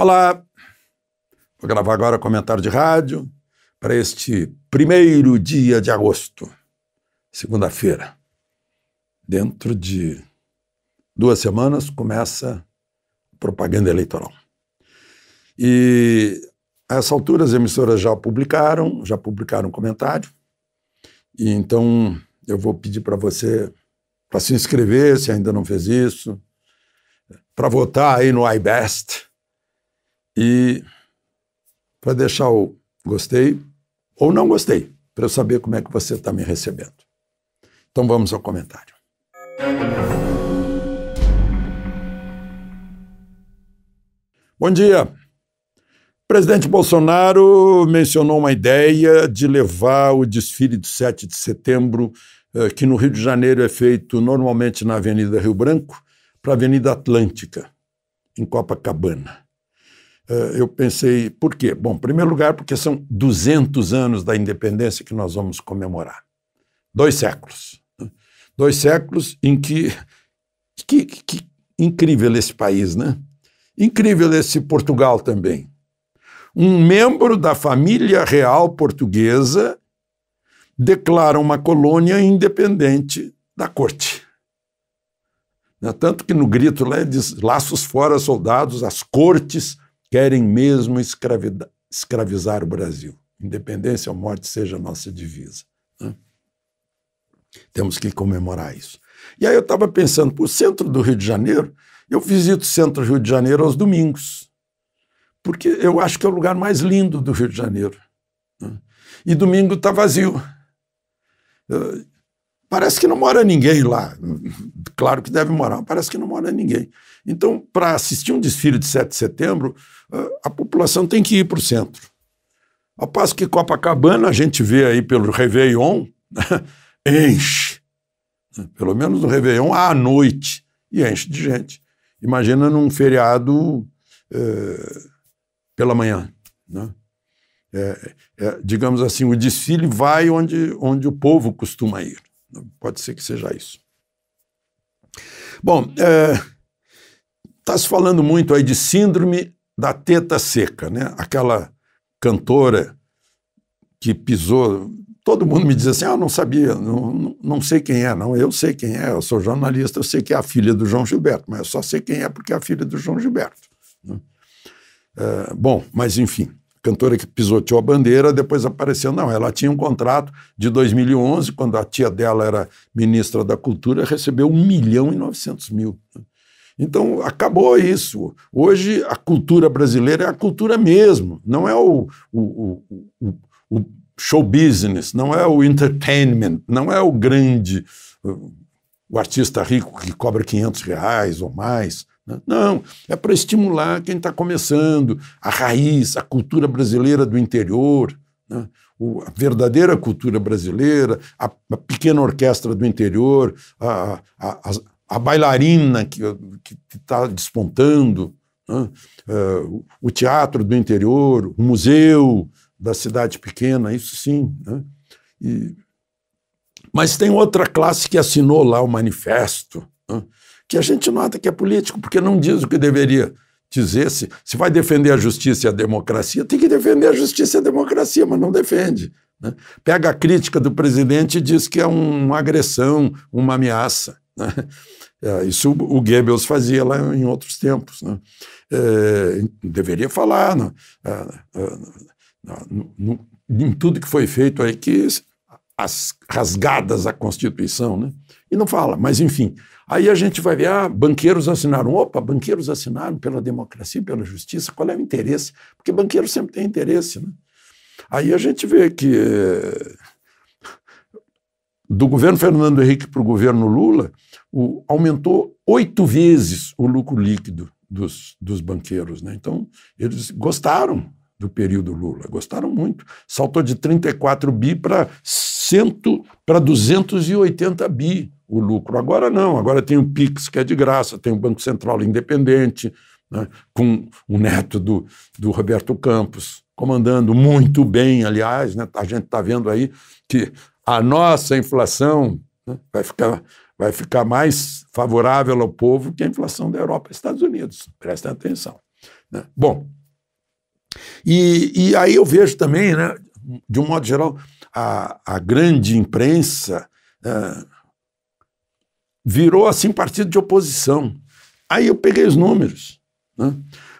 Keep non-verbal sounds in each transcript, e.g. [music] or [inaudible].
Olá, vou gravar agora comentário de rádio para este primeiro dia de agosto, segunda-feira. Dentro de duas semanas começa a propaganda eleitoral. E a essa altura as emissoras já publicaram, já publicaram um comentário. E então eu vou pedir para você para se inscrever, se ainda não fez isso, para votar aí no iBest e para deixar o gostei ou não gostei, para eu saber como é que você está me recebendo. Então vamos ao comentário. Bom dia. O presidente Bolsonaro mencionou uma ideia de levar o desfile de 7 de setembro, eh, que no Rio de Janeiro é feito normalmente na Avenida Rio Branco, para a Avenida Atlântica, em Copacabana. Eh, eu pensei, por quê? Bom, em primeiro lugar, porque são 200 anos da independência que nós vamos comemorar. Dois séculos. Dois séculos em que, que, que incrível esse país, né? Incrível esse Portugal também. Um membro da família real portuguesa declara uma colônia independente da corte. Né? Tanto que no grito lá diz: laços fora, soldados, as cortes querem mesmo escravizar o Brasil. Independência ou morte seja a nossa divisa. Né? Temos que comemorar isso. E aí eu estava pensando, o centro do Rio de Janeiro, eu visito o centro do Rio de Janeiro aos domingos, porque eu acho que é o lugar mais lindo do Rio de Janeiro. Né? E domingo está vazio. Parece que não mora ninguém lá. Claro que deve morar, parece que não mora ninguém. Então, para assistir um desfile de 7 de setembro, a população tem que ir para o centro. Ao passo que Copacabana, a gente vê aí pelo Réveillon, [laughs] enche. Pelo menos no Réveillon à noite, e enche de gente. Imagina num feriado é, pela manhã. Né? É, é, digamos assim, o desfile vai onde, onde o povo costuma ir. Pode ser que seja isso. Bom, está é, se falando muito aí de síndrome da teta seca, né? Aquela cantora que pisou. Todo mundo me diz assim: ah, não sabia, não, não, não, sei quem é. Não, eu sei quem é, eu sou jornalista, eu sei que é a filha do João Gilberto, mas eu só sei quem é porque é a filha do João Gilberto. Né? É, bom, mas enfim, cantora que pisoteou a bandeira, depois apareceu. Não, ela tinha um contrato de 2011, quando a tia dela era ministra da Cultura, recebeu 1 milhão e 900 mil. Né? Então, acabou isso. Hoje, a cultura brasileira é a cultura mesmo, não é o, o, o, o show business, não é o entertainment, não é o grande, o artista rico que cobra 500 reais ou mais. Né? Não, é para estimular quem está começando, a raiz, a cultura brasileira do interior, né? a verdadeira cultura brasileira, a, a, pequena orquestra do interior, a, a, a bailarina que está despontando, né? uh, o teatro do interior, o museu da cidade pequena, isso sim. Né? E, mas tem outra classe que assinou lá o manifesto, né? Que a gente nota que é político, porque não diz o que deveria dizer. Se, se vai defender a justiça e a democracia, tem que defender a justiça e a democracia, mas não defende. Né? Pega a crítica do presidente e diz que é um, uma agressão, uma ameaça. Né? É, isso o Goebbels fazia lá em outros tempos. Né? É, deveria falar no, no, no, em tudo que foi feito aí, que as rasgadas à Constituição, né? e não fala, mas enfim. Aí a gente vai ver, ah, banqueiros assinaram. Opa, banqueiros assinaram pela democracia, pela justiça, qual é o interesse? Porque banqueiro sempre tem interesse. Né? Aí a gente vê que do governo Fernando Henrique para o governo Lula, o, aumentou oito vezes o lucro líquido dos, dos banqueiros. Né? Então, eles gostaram do período Lula, gostaram muito. Saltou de 34 bi para para 280 bi o lucro. Agora não, agora tem o Pix, que é de graça, tem o Banco Central independente, né? com o neto do, do Roberto Campos comandando muito bem, aliás, né? a gente está vendo aí que a nossa inflação né, vai, ficar, vai ficar mais favorável ao povo que a inflação da Europa e Estados Unidos. Prestem atenção. Né? Bom, e, e aí eu vejo também, né, de um modo geral, a, a grande imprensa é, virou assim partido de oposição. Aí eu peguei os números. Né?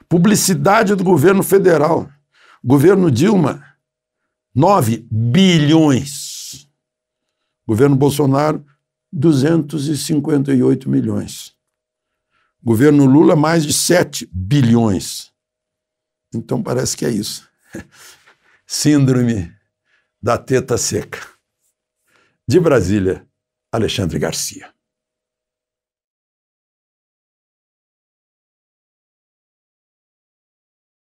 Publicidade do governo federal. Governo Dilma, 9 bilhões. Governo Bolsonaro, 258 milhões. Governo Lula, mais de 7 bilhões. Então parece que é isso. [laughs] Síndrome da teta seca. De Brasília, Alexandre Garcia.